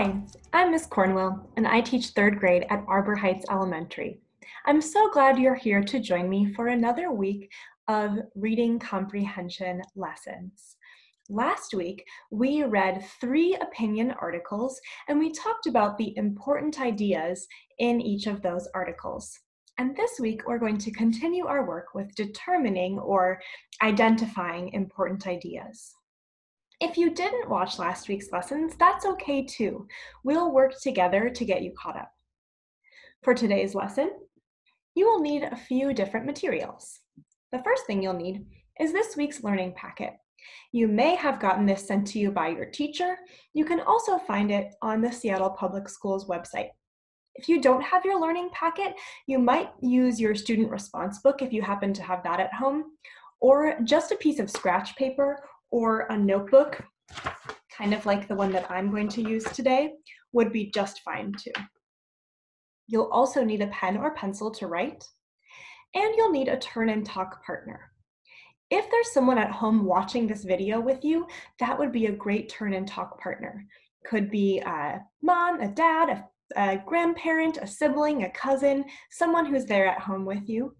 Hi, I'm Miss Cornwell, and I teach third grade at Arbor Heights Elementary. I'm so glad you're here to join me for another week of reading comprehension lessons. Last week, we read three opinion articles and we talked about the important ideas in each of those articles. And this week, we're going to continue our work with determining or identifying important ideas. If you didn't watch last week's lessons, that's okay too. We'll work together to get you caught up. For today's lesson, you will need a few different materials. The first thing you'll need is this week's learning packet. You may have gotten this sent to you by your teacher. You can also find it on the Seattle Public Schools website. If you don't have your learning packet, you might use your student response book if you happen to have that at home, or just a piece of scratch paper or a notebook, kind of like the one that I'm going to use today, would be just fine too. You'll also need a pen or pencil to write, and you'll need a turn and talk partner. If there's someone at home watching this video with you, that would be a great turn and talk partner. Could be a mom, a dad, a a grandparent, a sibling, a cousin, someone who's there at home with you.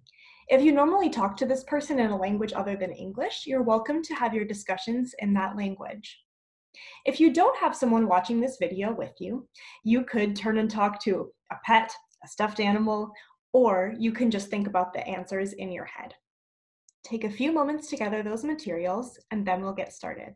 If you normally talk to this person in a language other than English, you're welcome to have your discussions in that language. If you don't have someone watching this video with you, you could turn and talk to a pet, a stuffed animal, or you can just think about the answers in your head. Take a few moments to gather those materials, and then we'll get started.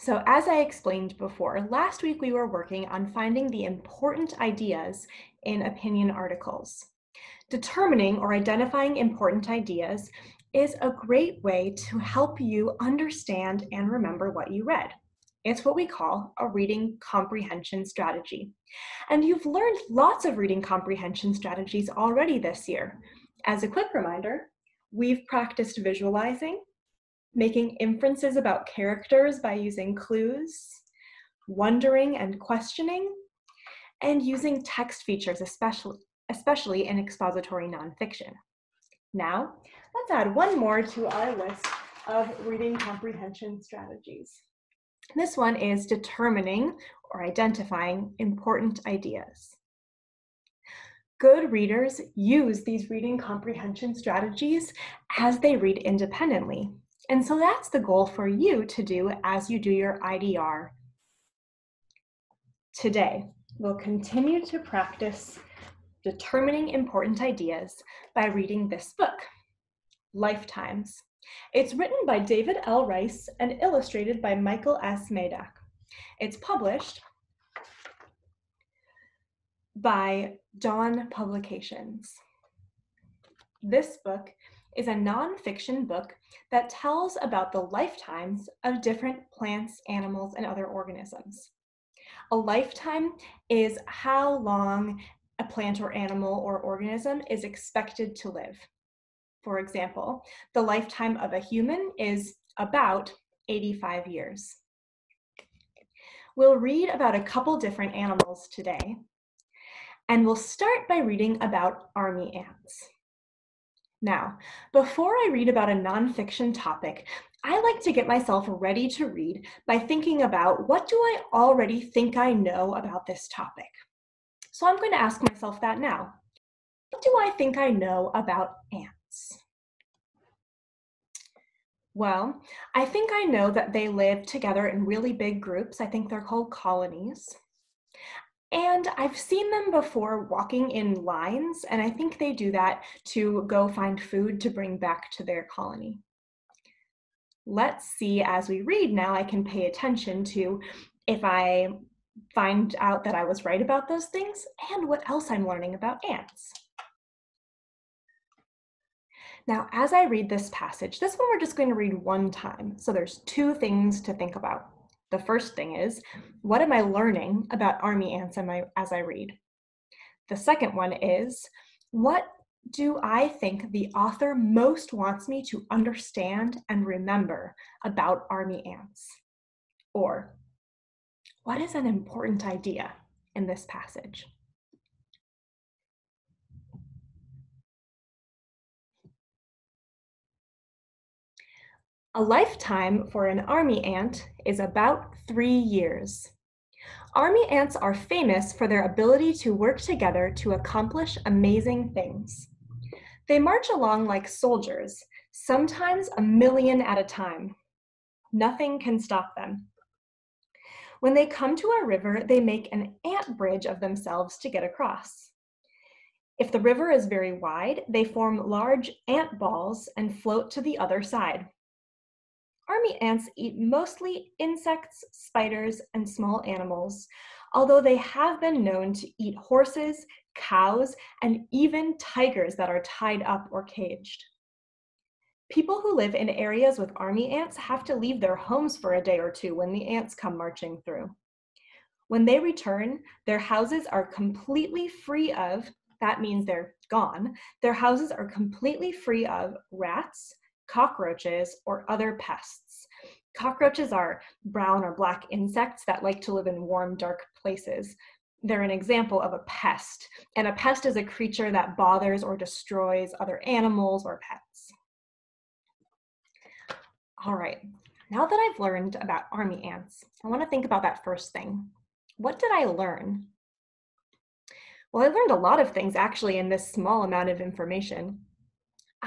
So as I explained before, last week we were working on finding the important ideas in opinion articles. Determining or identifying important ideas is a great way to help you understand and remember what you read. It's what we call a reading comprehension strategy. And you've learned lots of reading comprehension strategies already this year. As a quick reminder, we've practiced visualizing, making inferences about characters by using clues, wondering and questioning, and using text features, especially, especially in expository nonfiction. Now, let's add one more to our list of reading comprehension strategies. This one is determining or identifying important ideas. Good readers use these reading comprehension strategies as they read independently and so that's the goal for you to do as you do your IDR. Today, we'll continue to practice determining important ideas by reading this book, Lifetimes. It's written by David L. Rice and illustrated by Michael S. Maydak. It's published by Dawn Publications. This book is a nonfiction book that tells about the lifetimes of different plants, animals, and other organisms. A lifetime is how long a plant or animal or organism is expected to live. For example, the lifetime of a human is about 85 years. We'll read about a couple different animals today, and we'll start by reading about army ants. Now, before I read about a nonfiction topic, I like to get myself ready to read by thinking about what do I already think I know about this topic? So I'm going to ask myself that now. What do I think I know about ants? Well, I think I know that they live together in really big groups. I think they're called colonies. And I've seen them before walking in lines, and I think they do that to go find food to bring back to their colony. Let's see as we read now, I can pay attention to if I find out that I was right about those things and what else I'm learning about ants. Now, as I read this passage, this one we're just going to read one time. So there's two things to think about. The first thing is, what am I learning about army ants as I read? The second one is, what do I think the author most wants me to understand and remember about army ants? Or, what is an important idea in this passage? A lifetime for an army ant is about three years. Army ants are famous for their ability to work together to accomplish amazing things. They march along like soldiers, sometimes a million at a time. Nothing can stop them. When they come to a river, they make an ant bridge of themselves to get across. If the river is very wide, they form large ant balls and float to the other side. Army ants eat mostly insects, spiders, and small animals, although they have been known to eat horses, cows, and even tigers that are tied up or caged. People who live in areas with army ants have to leave their homes for a day or two when the ants come marching through. When they return, their houses are completely free of, that means they're gone, their houses are completely free of rats, cockroaches, or other pests. Cockroaches are brown or black insects that like to live in warm, dark places. They're an example of a pest, and a pest is a creature that bothers or destroys other animals or pets. All right, now that I've learned about army ants, I want to think about that first thing. What did I learn? Well, I learned a lot of things actually in this small amount of information.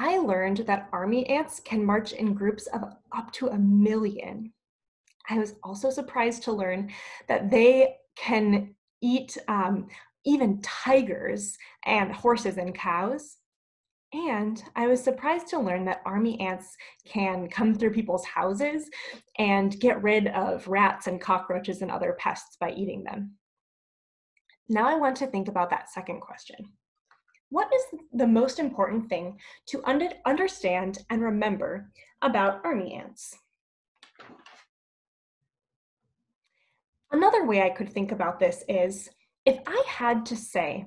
I learned that army ants can march in groups of up to a million. I was also surprised to learn that they can eat um, even tigers and horses and cows. And I was surprised to learn that army ants can come through people's houses and get rid of rats and cockroaches and other pests by eating them. Now I want to think about that second question what is the most important thing to under understand and remember about army ants? Another way I could think about this is if I had to say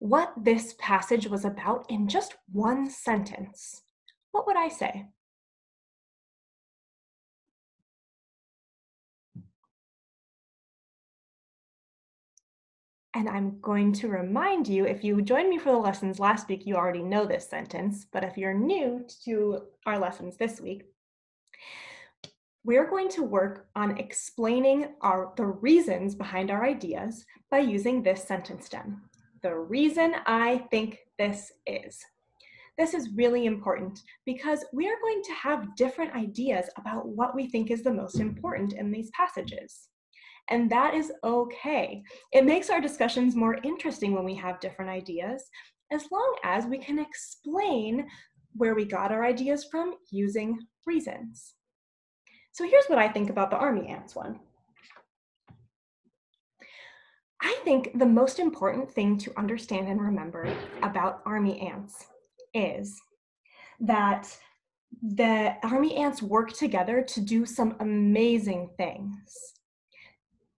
what this passage was about in just one sentence, what would I say? And I'm going to remind you, if you joined me for the lessons last week, you already know this sentence, but if you're new to our lessons this week, we're going to work on explaining our, the reasons behind our ideas by using this sentence stem. The reason I think this is. This is really important because we are going to have different ideas about what we think is the most important in these passages and that is okay. It makes our discussions more interesting when we have different ideas, as long as we can explain where we got our ideas from using reasons. So here's what I think about the army ants one. I think the most important thing to understand and remember about army ants is that the army ants work together to do some amazing things.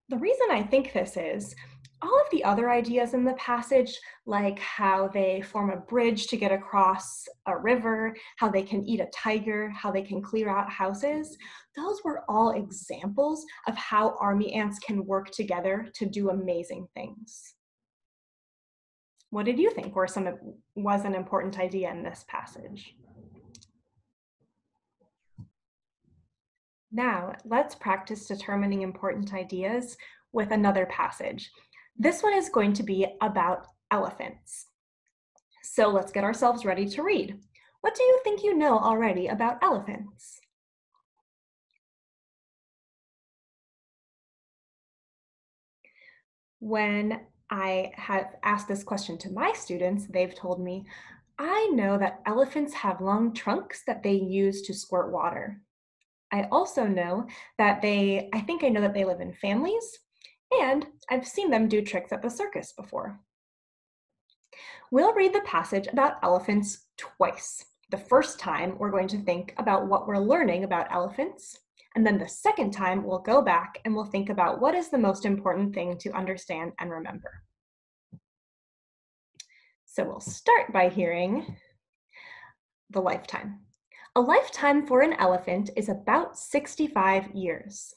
The reason I think this is all of the other ideas in the passage, like how they form a bridge to get across a river, how they can eat a tiger, how they can clear out houses, those were all examples of how army ants can work together to do amazing things. What did you think were some was an important idea in this passage? Now, let's practice determining important ideas with another passage. This one is going to be about elephants. So let's get ourselves ready to read. What do you think you know already about elephants? When I have asked this question to my students, they've told me, I know that elephants have long trunks that they use to squirt water. I also know that they, I think I know that they live in families, and I've seen them do tricks at the circus before. We'll read the passage about elephants twice. The first time, we're going to think about what we're learning about elephants, and then the second time, we'll go back and we'll think about what is the most important thing to understand and remember. So we'll start by hearing the lifetime. A lifetime for an elephant is about 65 years.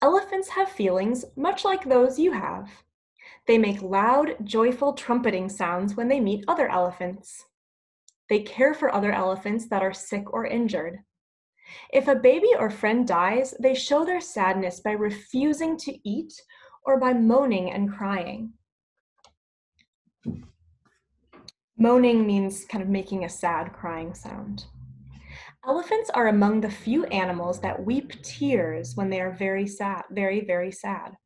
Elephants have feelings much like those you have. They make loud, joyful trumpeting sounds when they meet other elephants. They care for other elephants that are sick or injured. If a baby or friend dies, they show their sadness by refusing to eat or by moaning and crying. Moaning means kind of making a sad crying sound. Elephants are among the few animals that weep tears when they are very sad, very, very sad.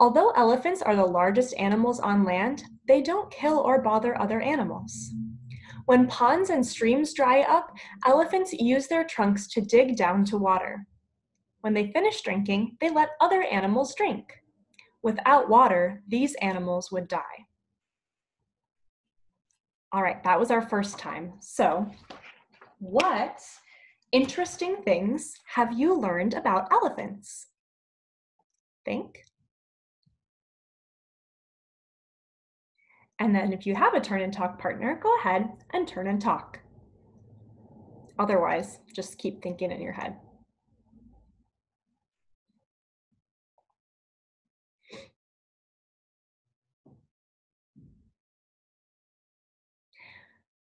Although elephants are the largest animals on land, they don't kill or bother other animals. When ponds and streams dry up, elephants use their trunks to dig down to water. When they finish drinking, they let other animals drink. Without water, these animals would die. All right, that was our first time. So, what interesting things have you learned about elephants? Think. And then if you have a turn and talk partner, go ahead and turn and talk. Otherwise, just keep thinking in your head.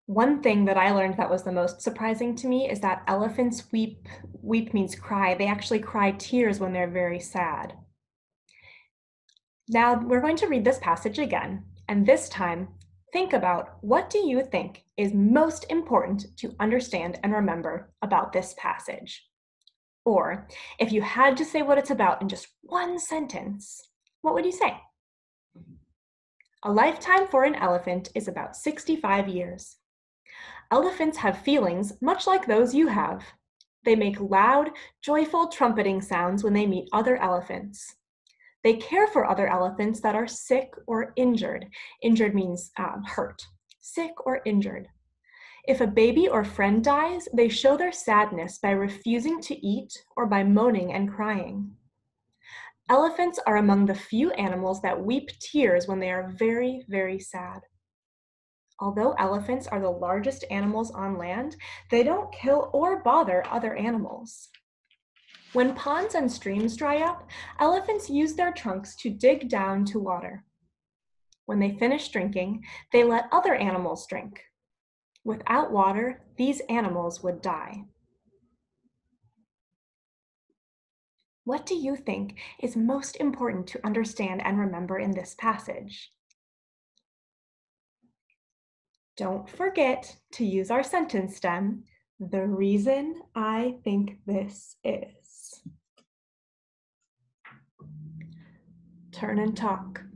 One thing that I learned that was the most surprising to me is that elephants weep, weep means cry. They actually cry tears when they're very sad. Now we're going to read this passage again, and this time, think about what do you think is most important to understand and remember about this passage? Or if you had to say what it's about in just one sentence, what would you say? Mm-hmm. A lifetime for an elephant is about 65 years. Elephants have feelings much like those you have. They make loud, joyful trumpeting sounds when they meet other elephants. They care for other elephants that are sick or injured. Injured means um, hurt, sick or injured. If a baby or friend dies, they show their sadness by refusing to eat or by moaning and crying. Elephants are among the few animals that weep tears when they are very, very sad. Although elephants are the largest animals on land, they don't kill or bother other animals. When ponds and streams dry up, elephants use their trunks to dig down to water. When they finish drinking, they let other animals drink. Without water, these animals would die. What do you think is most important to understand and remember in this passage? Don't forget to use our sentence stem. The reason I think this is. turn and talk.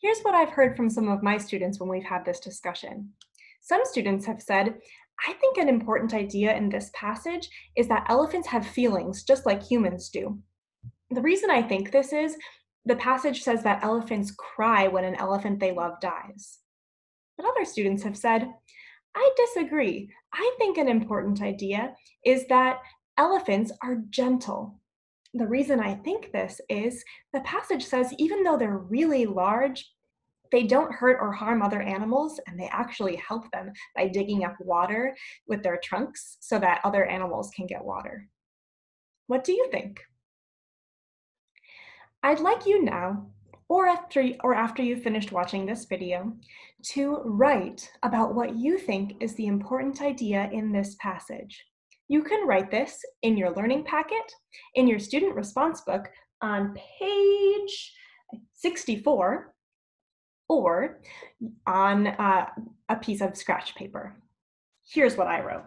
Here's what I've heard from some of my students when we've had this discussion. Some students have said, I think an important idea in this passage is that elephants have feelings just like humans do. The reason I think this is the passage says that elephants cry when an elephant they love dies. But other students have said, I disagree. I think an important idea is that elephants are gentle the reason I think this is the passage says even though they're really large, they don't hurt or harm other animals and they actually help them by digging up water with their trunks so that other animals can get water. What do you think? I'd like you now, or after, or after you've finished watching this video, to write about what you think is the important idea in this passage. You can write this in your learning packet, in your student response book on page 64, or on uh, a piece of scratch paper. Here's what I wrote.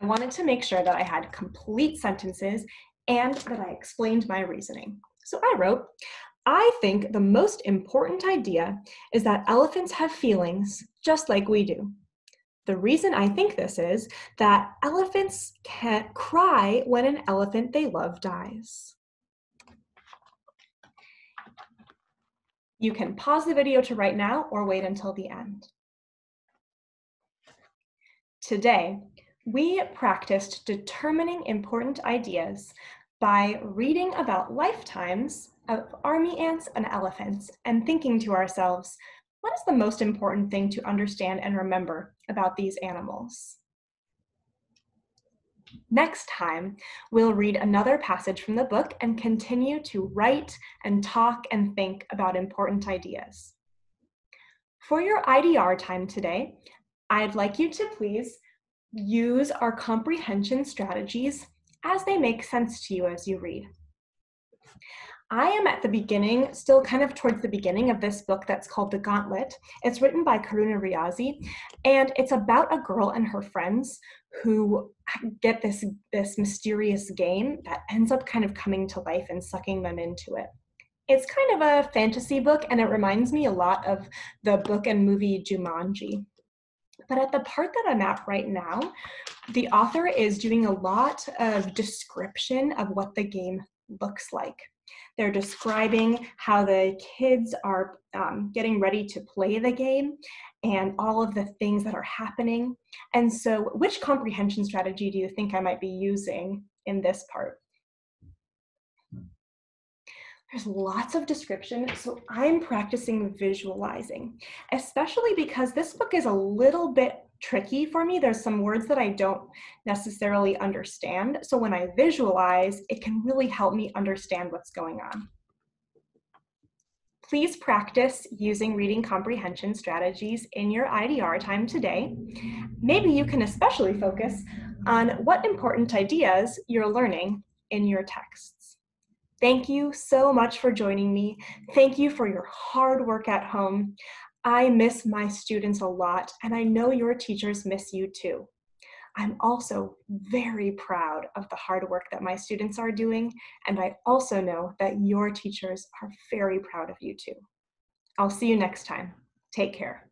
I wanted to make sure that I had complete sentences and that I explained my reasoning. So I wrote, I think the most important idea is that elephants have feelings just like we do. The reason I think this is that elephants can't cry when an elephant they love dies. You can pause the video to write now or wait until the end. Today, we practiced determining important ideas by reading about lifetimes of army ants and elephants and thinking to ourselves, what is the most important thing to understand and remember about these animals? Next time, we'll read another passage from the book and continue to write and talk and think about important ideas. For your IDR time today, I'd like you to please use our comprehension strategies as they make sense to you as you read. I am at the beginning, still kind of towards the beginning of this book that's called The Gauntlet. It's written by Karuna Riazi, and it's about a girl and her friends who get this, this mysterious game that ends up kind of coming to life and sucking them into it. It's kind of a fantasy book, and it reminds me a lot of the book and movie Jumanji. But at the part that I'm at right now, the author is doing a lot of description of what the game looks like. They're describing how the kids are um, getting ready to play the game and all of the things that are happening. And so, which comprehension strategy do you think I might be using in this part? There's lots of description, so I'm practicing visualizing, especially because this book is a little bit tricky for me. There's some words that I don't necessarily understand. So when I visualize, it can really help me understand what's going on. Please practice using reading comprehension strategies in your IDR time today. Maybe you can especially focus on what important ideas you're learning in your texts. Thank you so much for joining me. Thank you for your hard work at home. I miss my students a lot, and I know your teachers miss you too. I'm also very proud of the hard work that my students are doing, and I also know that your teachers are very proud of you too. I'll see you next time. Take care.